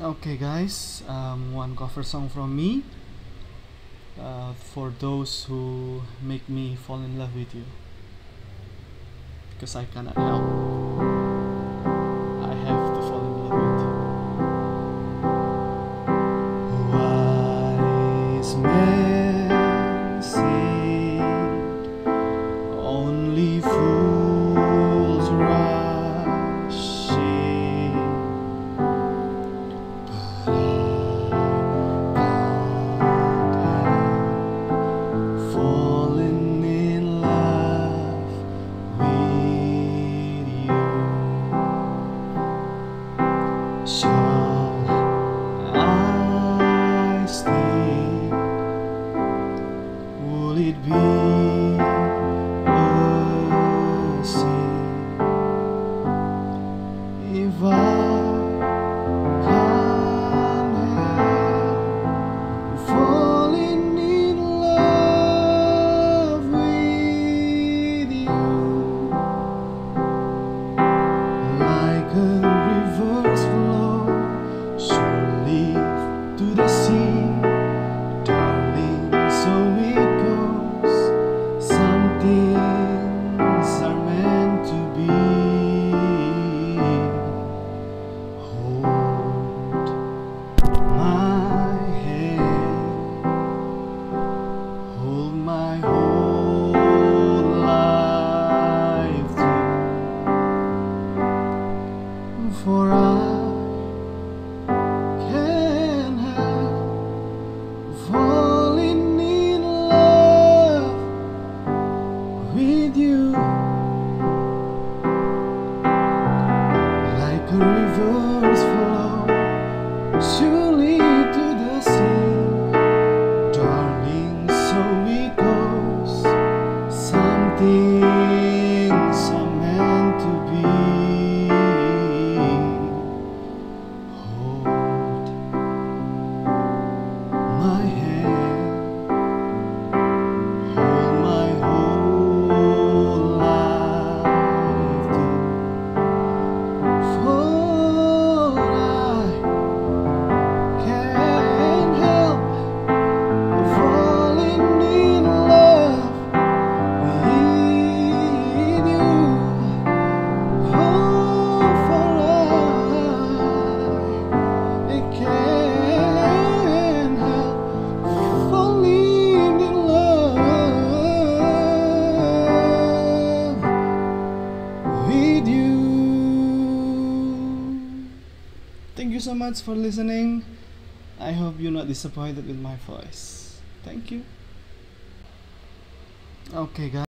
okay guys um, one cover song from me uh, for those who make me fall in love with you. Because I cannot help. percebi assim e vai. the river you so much for listening. I hope you're not disappointed with my voice. Thank you. Okay, guys.